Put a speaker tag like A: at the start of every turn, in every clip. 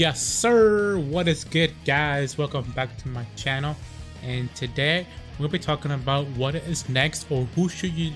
A: Yes, sir. What is good, guys? Welcome back to my channel. And today we'll be talking about what is next, or who should you,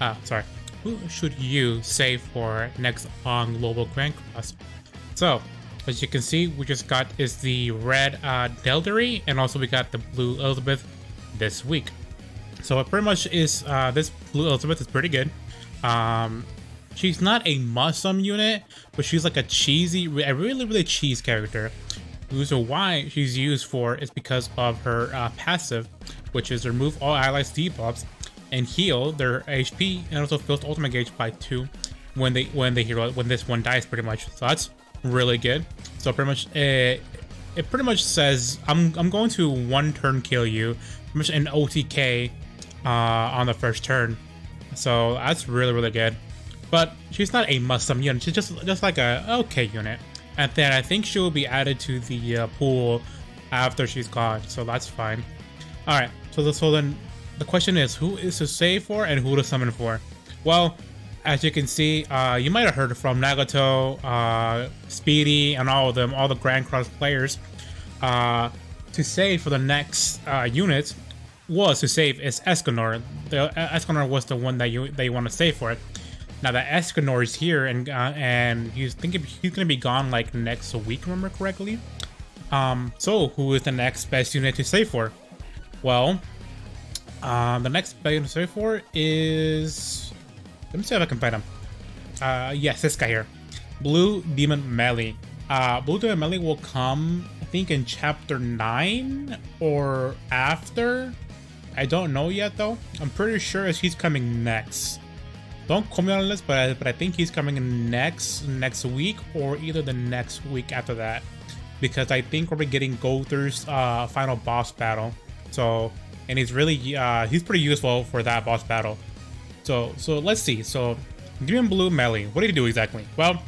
A: uh, sorry, who should you save for next on Global Grand Cross. So, as you can see, we just got is the red uh, Deldery, and also we got the blue Elizabeth this week. So it pretty much is uh, this blue Elizabeth is pretty good. Um, she's not a muscle unit, but she's like a cheesy, a really, really cheese character. The reason why she's used for is because of her uh, passive, which is remove all allies debuffs and heal their HP, and also fills ultimate gauge by two when they when they hero when this one dies, pretty much. So that's really good. So pretty much, it, it pretty much says I'm I'm going to one turn kill you, pretty much an OTK uh, on the first turn. So that's really really good. But she's not a must-summon unit. She's just just like a okay unit. And then I think she will be added to the uh, pool after she's gone. So that's fine. All right. So the, so then the question is, who is to save for and who to summon for? Well, as you can see, uh, you might have heard from Nagato, uh, Speedy, and all of them, all the Grand Cross players. Uh, to save for the next uh, unit was to save is Escanor. The uh, Escanor was the one that you you want to save for it. Now that Escanor is here and uh, and he's thinking he's gonna be gone like next week, remember correctly? Um, so who is the next best unit to save for? Well, um, the next best unit to save for is let me see if I can find him. Uh, yes, this guy here, Blue Demon Melee. Uh, Blue Demon Melee will come, I think, in chapter nine or after. I don't know yet though. I'm pretty sure as he's coming next. Don't quote me on this, but I, but I think he's coming next next week or either the next week after that, because I think we're getting Gowther's uh, final boss battle. So and he's really uh, he's pretty useful for that boss battle. So so let's see. So Green Blue Melee, what do you do exactly? Well,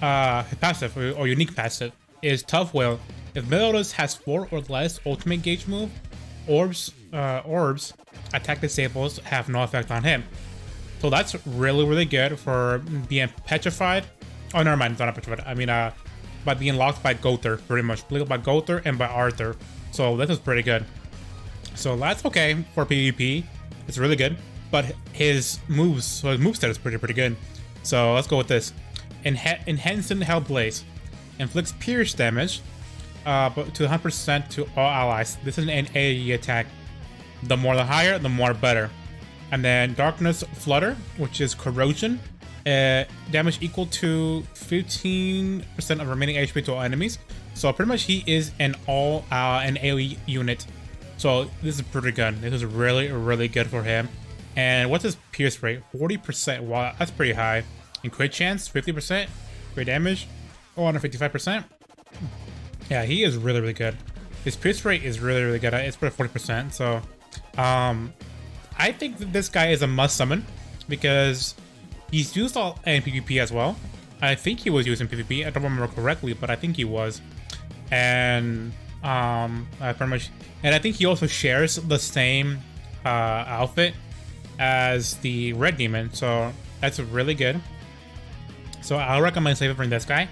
A: uh, passive or, or unique passive is Tough Will. If Meliodas has four or less ultimate gauge move, orbs uh, orbs attack disables have no effect on him. So that's really, really good for being petrified. Oh, never mind, it's not petrified. I mean, uh, by being locked by Gowther, pretty much. By Gowther and by Arthur. So this is pretty good. So that's okay for PvP. It's really good. But his moves, so his moveset is pretty, pretty good. So let's go with this. Enha Enhancing Hellblaze. Inflicts pierce damage uh, but to 100% to all allies. This is an AoE attack. The more the higher, the more better. And then Darkness Flutter, which is Corrosion. Uh, damage equal to 15% of remaining HP to all enemies. So pretty much he is an all uh, an AoE unit. So this is pretty good. This is really, really good for him. And what's his pierce rate? 40%. Wow, that's pretty high. And crit chance, 50%. Crit damage, oh, 155%. Yeah, he is really, really good. His pierce rate is really, really good. It's about 40%. So, um, I think that this guy is a must summon because he's used all in PvP as well. I think he was used in PvP. I don't remember correctly, but I think he was. And um, I pretty much, and I think he also shares the same uh, outfit as the Red Demon, so that's really good. So I'll recommend saving for this guy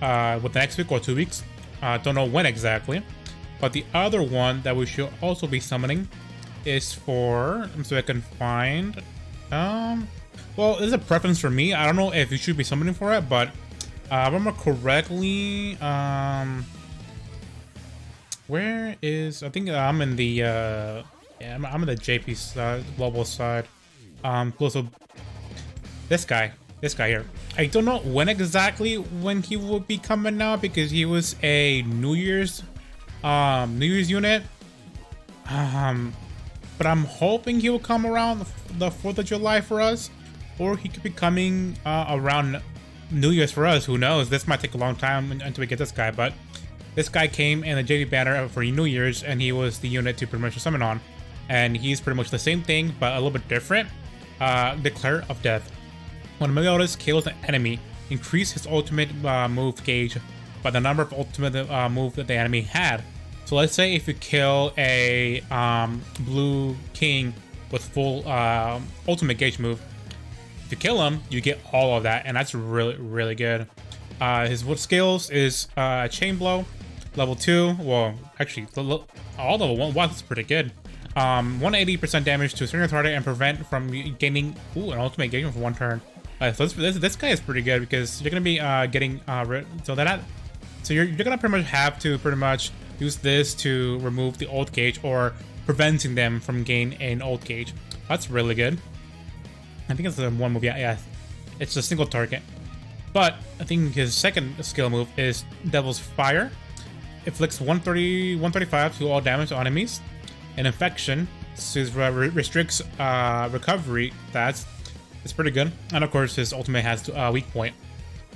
A: uh, with the next week or two weeks. Uh, don't know when exactly. But the other one that we should also be summoning is for, so I can find, um, well, there's a preference for me. I don't know if you should be summoning for it, but uh, remember correctly, um, where is, I think I'm in the, uh, yeah, I'm, I'm in the JP side, global side, um, close to this guy, this guy here. I don't know when exactly when he will be coming out because he was a New Year's, um, New Year's unit. Um, but I'm hoping he will come around the 4th of July for us, or he could be coming uh, around New Year's for us. Who knows? This might take a long time until we get this guy, but this guy came in the JV banner for New Year's, and he was the unit to pretty much summon on. And he's pretty much the same thing, but a little bit different. Uh, Declare of Death. When Meliodas kills an enemy, increase his ultimate uh, move gauge by the number of ultimate uh, move that the enemy had. So let's say if you kill a um, blue king with full uh, ultimate gauge move, if you kill him, you get all of that, and that's really, really good. Uh, his skills is uh, Chain Blow, level 2. Well, actually, all level 1. Wow, that's pretty good. Um, 180% damage to a single target and prevent from gaining ooh, an ultimate gain for one turn. Uh, so this, this, this guy is pretty good because you're gonna be uh, getting uh, so that so you're you're gonna pretty much have to pretty much use this to remove the old gauge or preventing them from gaining an old gauge. That's really good. I think it's the one move. Yeah, yeah, it's a single target. But I think his second skill move is Devil's Fire. Inflicts 130, 135 to all damage to enemies. An infection restricts uh, recovery. That's it's pretty good. And of course, his ultimate has a uh, weak point.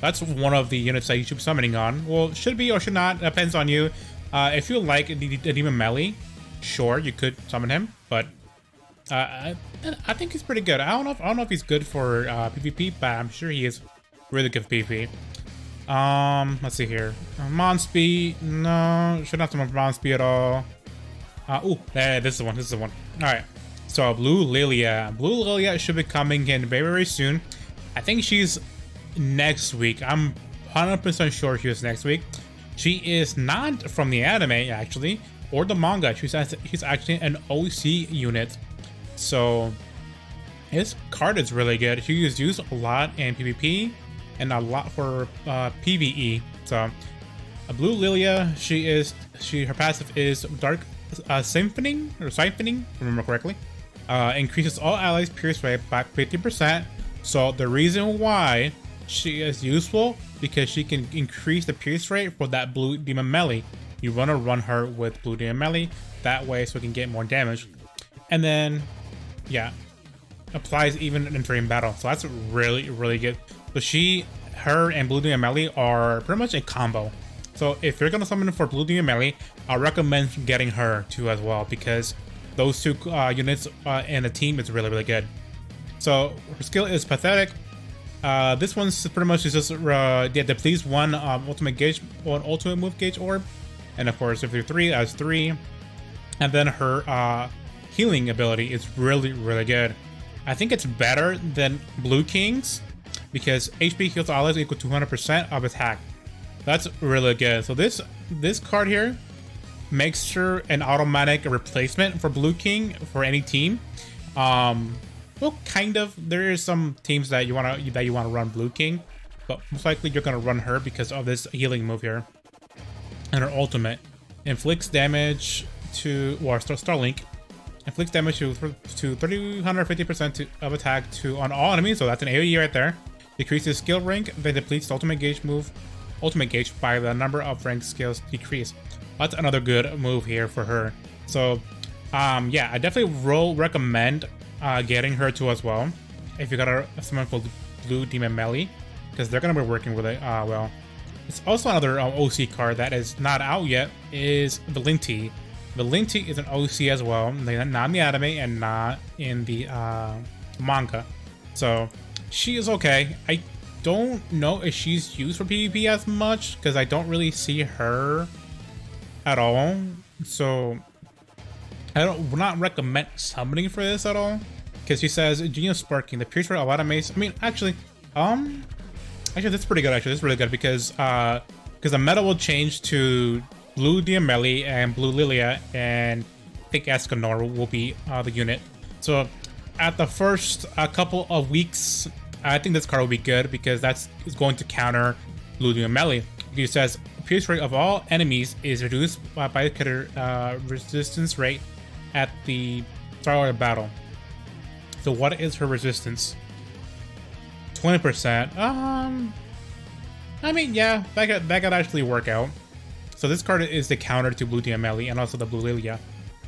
A: That's one of the units that you should be summoning on. Well, should be or should not. Depends on you. Uh, if you like the, the Demon Melee, sure, you could summon him. But uh, I, I, think he's pretty good. I don't know. If, I don't know if he's good for uh, PvP, but I'm sure he is really good for PvP. Um, let's see here. Uh, no, should not summon Monspeet at all. Uh, ooh, yeah, this is the one. This is the one. All right. So Blue Lilia. Blue Lilia should be coming in very, very soon. I think she's next week. I'm 100% sure she is next week. She is not from the anime, actually, or the manga. She's, she's actually an OC unit. So his card is really good. She is used a lot in PvP and a lot for uh, PvE. So a Blue Lilia, she is she her passive is Dark uh, or Siphoning, remember correctly. Uh, increases all allies pierce rate by 50%. So the reason why she is useful because she can increase the pierce rate for that blue demon melee. You wanna run her with blue demon melee that way so we can get more damage. And then, yeah, applies even entering battle. So that's really, really good. So she, her, and blue demon melee are pretty much a combo. So if you're gonna summon for blue demon melee, I recommend getting her too as well because those two uh, units uh, in the team is really, really good. So her skill is pathetic. Uh, this one's pretty much just uh, yeah, depletes one um, ultimate gauge, one ultimate move gauge orb, and of course if you're three, as three, and then her uh, healing ability is really really good. I think it's better than Blue King's because HP heals allies equal to 200% of attack. That's really good. So this this card here makes sure an automatic replacement for Blue King for any team. Um, well, kind of. There is some teams that you wanna that you wanna run Blue King, but most likely you're gonna run her because of this healing move here. And her ultimate inflicts damage to or Star Starlink inflicts damage to to 350% of attack to on all enemies. So that's an AOE right there. Decreases skill rank, then depletes the ultimate gauge move, ultimate gauge by the number of rank skills decrease. That's another good move here for her. So, um, yeah, I definitely will recommend uh, getting her too as well. If you got a, someone for Blue Demon Melee, because they're gonna be working with it uh, well. It's also another um, OC card that is not out yet is Valenti. Valenti is an OC as well, not in the anime and not in the uh, manga. So she is okay. I don't know if she's used for PvP as much because I don't really see her at all. So I don't would not recommend summoning for this at all. Because she says Genius Sparking, the lot of mace. I mean, actually, um actually that's pretty good actually. That's really good because uh because the meta will change to Blue Diameli and Blue Lilia and I think Escanor will be uh, the unit. So at the first uh, couple of weeks, I think this card will be good because that's is going to counter Blue Diameli. He says pierce rate of all enemies is reduced by the uh, resistance rate at the of battle. So what is her resistance? 20%. Um, I mean, yeah, that could, that could actually work out. So this card is the counter to Blue Diameli and also the Blue Lilia.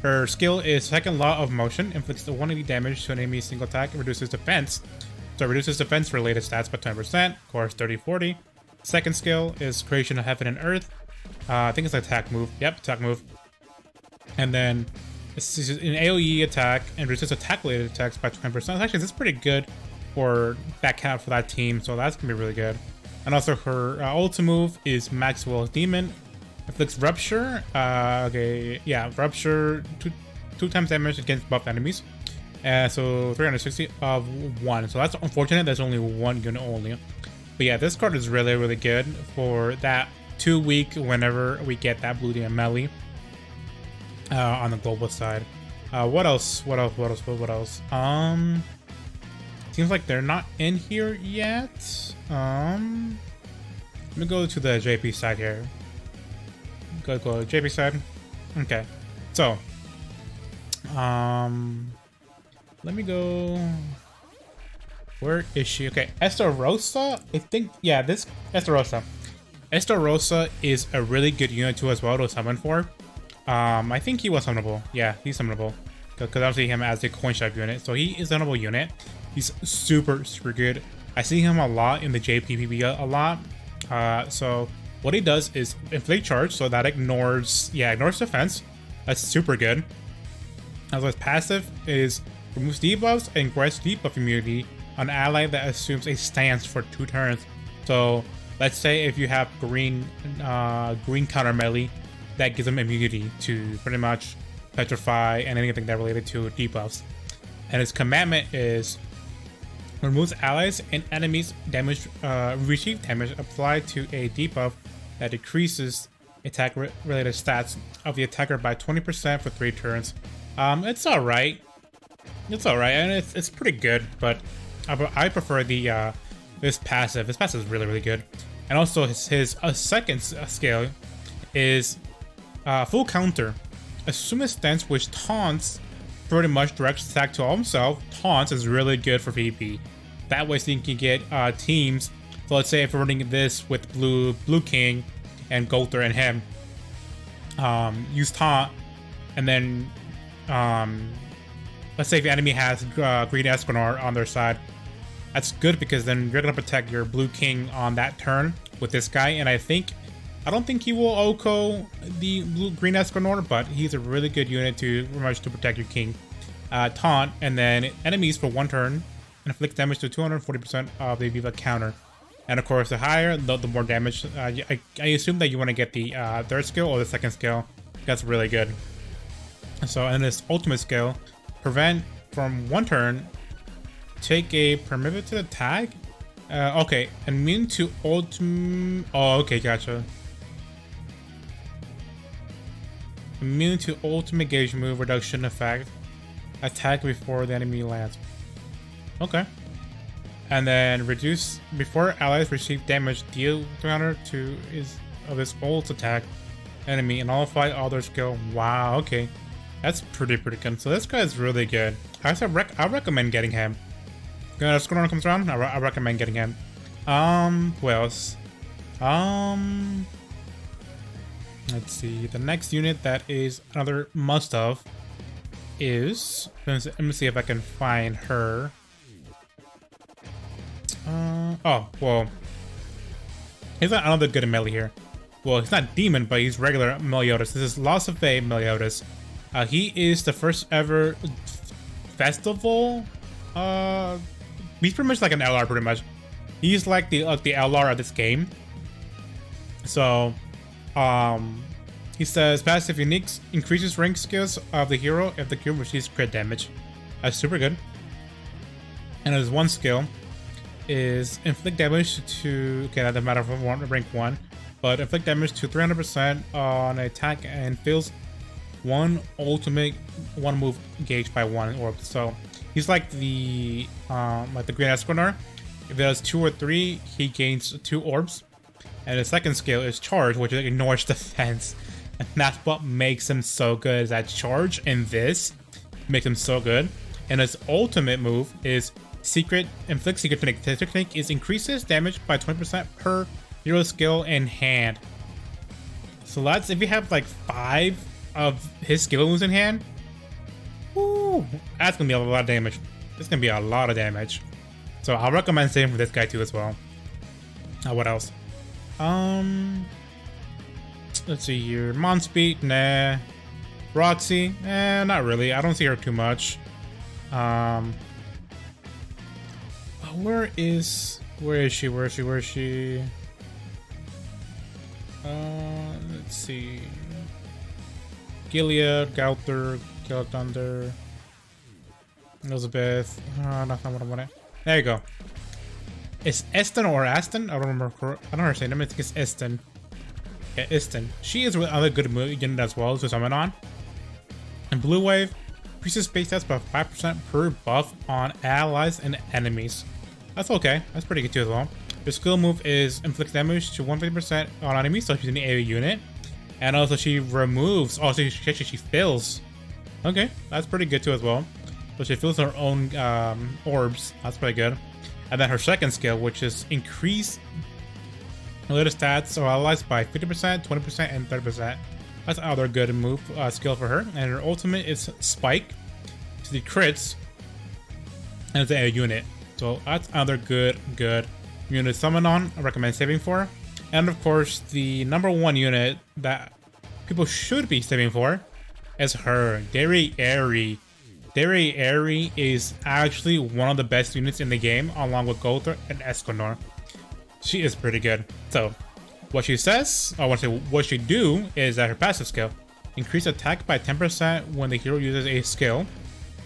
A: Her skill is Second Law of Motion, inflicts 180 damage to an enemy single attack, and reduces defense. So it reduces defense related stats by 10%, of course 30-40. Second skill is Creation of Heaven and Earth. Uh, I think it's an attack move. Yep, attack move. And then it's an AoE attack and reduces attack related attacks by 20%. Actually, this is pretty good for that count for that team, so that's gonna be really good. And also her uh, ultimate move is Maxwell's Demon. Inflicts Rupture. Uh, okay, yeah, Rupture, two, two times damage against buff enemies. Uh, so 360 of one. So that's unfortunate. There's only one unit only. But yeah, this card is really, really good for that two week whenever we get that Blue Demon Melee uh, on the global side. Uh, what else? What else? What else? What else? Um, seems like they're not in here yet. Um, let me go to the JP side here. Go go JP side. Okay, so um, let me go. Where is she? Okay, Estarossa. I think yeah, this Estarossa. Esther Rosa is a really good unit too as well to summon for. Um, I think he was summonable. Yeah, he's summonable. Because I'll see him as a coin shop unit. So he is a summonable unit. He's super, super good. I see him a lot in the JPPB a, lot. Uh, so what he does is inflict charge, so that ignores, yeah, ignores defense. That's super good. As well as passive is removes debuffs and grants debuff immunity on an ally that assumes a stance for two turns. So let's say if you have green uh, green counter melee, that gives them immunity to pretty much petrify and anything that related to debuffs. And his commandment is removes allies and enemies damage uh, receive damage applied to a debuff that decreases attack re related stats of the attacker by 20% for three turns. Um, it's all right. It's all right, and it's it's pretty good, but I, I prefer the uh, this passive. This passive is really really good, and also his his uh, second scale is uh, full counter. Assume a stance which taunts pretty much directs attack to himself. Taunts is really good for PvP. That way, so you can get uh, teams. So let's say if we're running this with Blue Blue King and Gowther and him, um, use taunt, and then um, let's say if the enemy has uh, Green Escanor on their side, that's good because then you're gonna protect your Blue King on that turn with this guy, and I think I don't think he will OHKO the blue, green Escanor, but he's a really good unit to much to protect your king. Uh, taunt, and then enemies for one turn and inflict damage to 240% of the Viva counter. And of course, the higher, the, the more damage. Uh, I, I, assume that you want to get the uh, third skill or the second skill. That's really good. So, in this ultimate skill, prevent from one turn, take a permitted attack. Uh, okay, immune to ultimate. Oh, okay, gotcha. Immune to ultimate gauge move reduction effect. Attack before the enemy lands. Okay. And then reduce before allies receive damage, deal 300 to is of his ult attack enemy and all five other skill. Wow, okay. That's pretty pretty good. So this guy is really good. I rec I recommend getting him. When Scorner comes around, I, re I recommend getting him. Um, who else? Um, Let's see. The next unit that is another must-have is... Let me see if I can find her. Uh, oh, well. He's not another good melee here. Well, he's not demon, but he's regular Meliodas. This is Lostvayne Meliodas. Uh, he is the first ever festival. Uh, he's pretty much like an LR, pretty much. He's like the like the LR of this game. So, um, he says passive uniques increases rank skills of the hero if the hero receives crit damage. That's super good. And his one skill is inflict damage to okay, that doesn't matter if one rank one, but inflict damage to 300% on attack and fills one ultimate one move gauge by one orb. So he's like the um, like the Green Escanor. If he does two or three, he gains two orbs. And the second skill is charge, which ignores defense. And that's what makes him so good, is that charge in this makes him so good. And his ultimate move is secret, inflict secret technique. The technique is increases damage by 20% per hero skill in hand. So that's, if you have like five of his skill moves in hand, whoo, that's gonna be a lot of damage. It's gonna be a lot of damage. So I'll recommend saving for this guy too as well. Uh, what else? Um, let's see here. Monspeet, nah. Roxy, eh, not really. I don't see her too much. Um, where is where is she? Where is she? Where is she? Uh, let's see. Gilead, Gowther, Kill Elizabeth. Uh, that's not what I wanted. There you go. It's Eston or Aston. I don't remember. I don't name. I think it's Eston. Yeah, Eston. She is with other good unit as well to summon on. And Blue Wave increases base stats by 5% per buff on allies and enemies. That's okay. That's pretty good too as well. Her skill move is inflict damage to 150% on enemies, so she's an AoE unit. And also she removes, also she, actually she fills. Okay, that's pretty good too as well. So she fills her own um, orbs. That's pretty good. And then her second skill, which is increase latest stats of allies by 50%, 20%, and 30%. That's another good move uh, skill for her. And her ultimate is Spike to the crits and it's a unit. So that's another good, good unit summon on. I recommend saving for. And of course, the number one unit that people should be saving for is her, Derieri. Derieri is actually one of the best units in the game, along with Gowther and Escanor. She is pretty good. So, what she says, or what she, what she do, is that her passive skill. Increase attack by 10% when the hero uses a skill.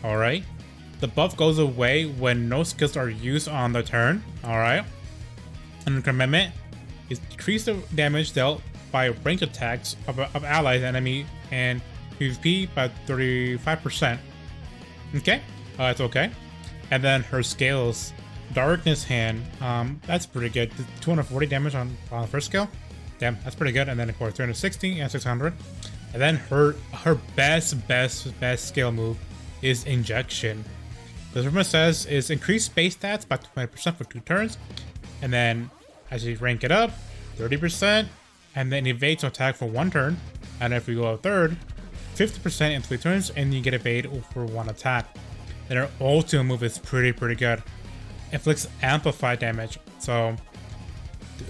A: Alright. The buff goes away when no skills are used on the turn. Alright. And the commitment is decrease the damage dealt by range attacks of, of allies, enemy, and PvP by 35%. Okay, uh, okay. And then her scales, Darkness Hand, um, that's pretty good. 240 damage on, on the first skill. Damn, that's pretty good. And then of course 360 and 600. And then her her best, best, best scale move is Injection. The rumor says is increase space stats by 20% for two turns. And then as you rank it up, 30%, and then evades attack for one turn. And if we go a third, 50% in three turns, and you get evade for one attack. Then her ultimate move is pretty, pretty good. Inflicts amplified damage, so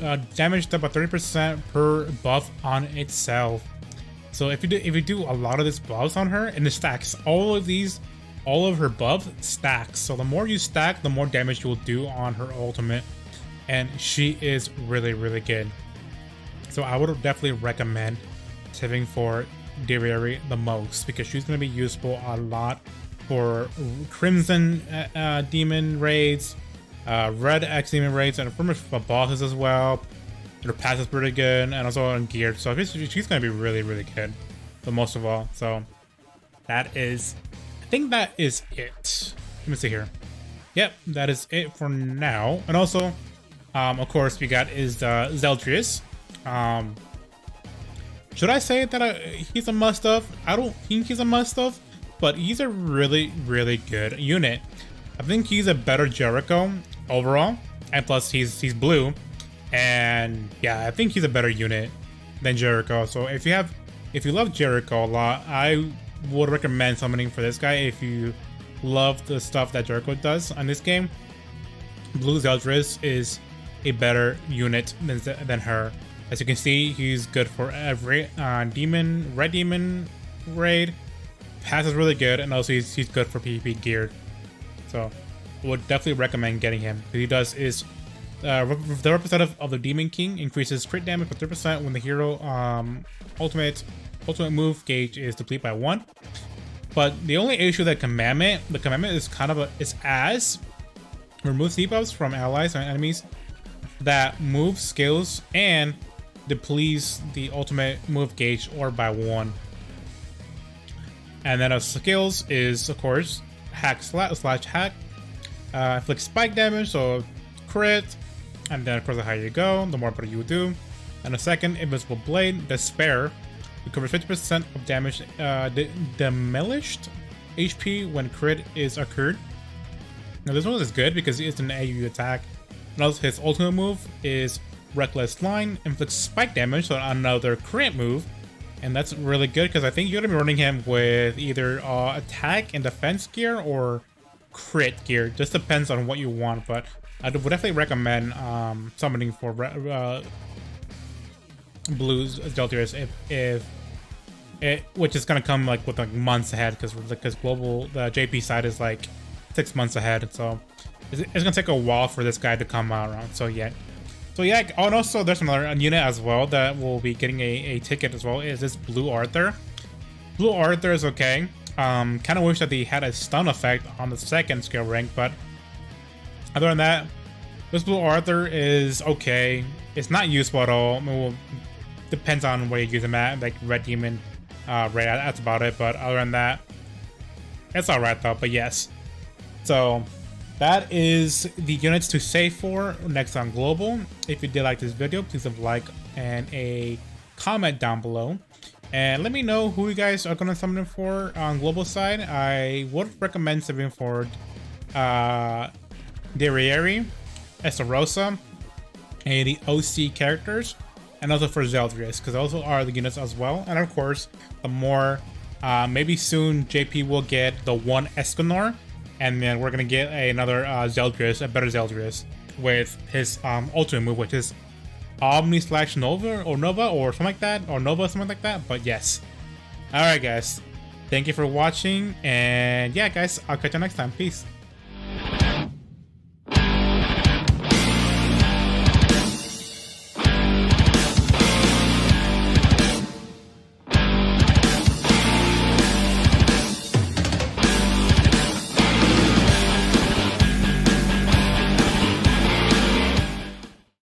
A: uh, damage done by 30% per buff on itself. So if you do if you do a lot of this buffs on her, and it stacks, all of these, all of her buff stacks. So the more you stack, the more damage you will do on her ultimate, and she is really, really good. So I would definitely recommend tipping for Derieri the most because she's going to be useful a lot for Crimson uh, uh, Demon raids, uh, Red X Demon raids, and for bosses as well. Her pass is pretty good, and also on geared, so she's going to be really, really good. But most of all, so that is, I think that is it. Let me see here. Yep, that is it for now. And also, um, of course, we got is uh, Zeldris. Um, should I say that I, he's a must-have? I don't think he's a must-have, but he's a really, really good unit. I think he's a better Jericho overall, and plus he's he's blue, and yeah, I think he's a better unit than Jericho. So if you have, if you love Jericho a lot, I would recommend summoning for this guy if you love the stuff that Jericho does on this game. Blue Zeldris is a better unit than, than her. As you can see, he's good for every uh, demon, red demon raid. Pass is really good, and also he's, he's good for PvP geared. So, would definitely recommend getting him. What he does is uh, the representative of the Demon King increases crit damage by 3% when the hero um, ultimate ultimate move gauge is depleted by one. But the only issue that commandment, the commandment is kind of a, is as removes debuffs from allies and enemies that move skills and depletes the ultimate move gauge or by one. And then our skills is, of course, hack slash, slash hack, uh, inflict spike damage, so crit, and then of course the higher you go, the more better you do. And the second, Invisible Blade, Despair, recovers 50% of damage uh, demolished HP when crit is occurred. Now this one is good because it's an AU attack. And also his ultimate move is Reckless Line, inflicts spike damage, on another crit move. And that's really good because I think you're going to be running him with either uh, attack and defense gear or crit gear. Just depends on what you want, but I would definitely recommend um, summoning for uh, Blues Zeldris if, if it, which is going to come like with like months ahead because because global the JP side is like six months ahead, so it's, it's gonna take a while for this guy to come around. So yeah, so yeah, oh, and also there's another unit as well that will be getting a, a ticket as well, is this Blue Arthur. Blue Arthur is okay. Um, kind of wish that they had a stun effect on the second skill rank, but other than that, this Blue Arthur is okay. It's not useful at all. I mean, well, depends on where you use them at. Like Red Demon, uh, right, that's about it. But other than that, it's alright though. But yes. So that is the units to save for next on Global. If you did like this video, please leave a like and a comment down below. And let me know who you guys are going to summon for on Global side. I would recommend summoning for uh, Derieri, Estarossa, and the OC characters, and also for Zeldris, because those are the units as well. And of course, the more, uh, maybe soon JP will get the one Escanor, and then we're gonna get another uh, Zeldris, a better Zeldris, with his um, ultimate move, which is Omni slash Nova or Nova or something like that, or Nova, something like that. But yes. Alright, guys. Thank you for watching, and yeah, guys, I'll catch you next time. Peace.